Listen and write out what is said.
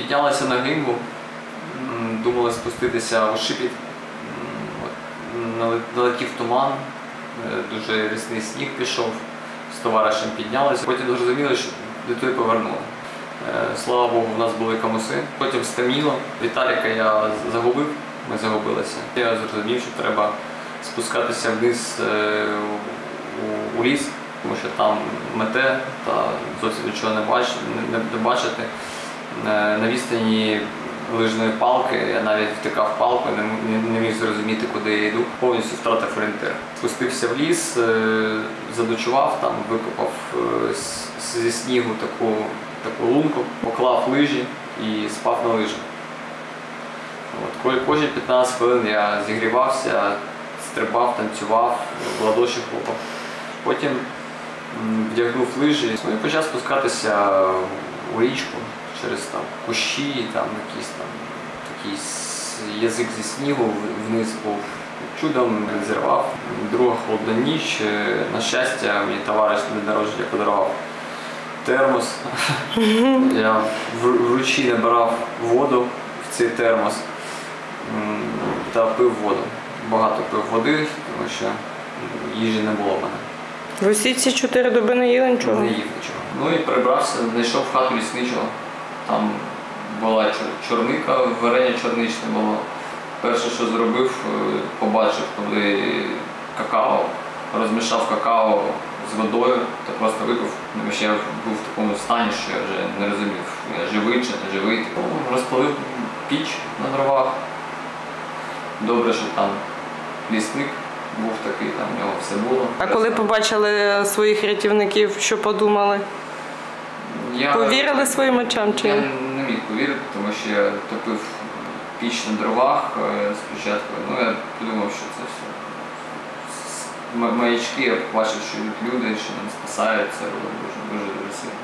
піднялися на гимбу, думали спуститися у шипіт. Налетів туман, е, дуже рясний сніг пішов, з товаришем піднялися. Потім зрозуміли, що того повернули. Е, Слава Богу, в нас були камуси. Потім стемніло. Віталіка я загубив, ми загубилися. Я зрозумів, що треба спускатися вниз е, у, ліс, тому що там мете та зовсім нічого не бачити. Е, На відстані лижної палки я навіть втикав палку, не, не, міг зрозуміти, куди я йду. Повністю втратив орієнтир. Спустився в ліс, е, заночував там, викопав е, зі снігу таку, таку лунку, поклав лижі і спав на лижах. От, кожні 15 хвилин я зігрівався, стрибав, танцював, в ладоші хлопав. Потім вдягнув лижі ну, і почав спускатися у річку через там, кущі, там, якийсь там такий язик зі снігу вниз був. Чудом зірвав. Друга холодна ніч. Е, На щастя, мені товариш на народження подарував термос. Я вручі набирав воду в цей термос та пив воду. Багато пив води, тому що їжі не було в мене. Ви всі ці чотири доби не їли нічого? Не їв нічого. Ну і перебрався, знайшов хату лісничого. Там була чор- чорника, варення чорничне було. Перше, що зробив, е, побачив, коли какао, розмішав какао з водою та просто випив. Тому що я був в такому стані, що я вже не розумів, я живий чи не живий. Типу, розпалив піч на дровах. Добре, що там лісник був такий, там в нього все було. А коли побачили своїх рятівників, що подумали? Я- Повірили своїм очам чи Я не міг повірити, тому що я топив піч на дровах е, спочатку. Ну я подумав, що це все. Маячки, я побачив, що люди, що нам спасають, це було дуже дуже дуже сильно.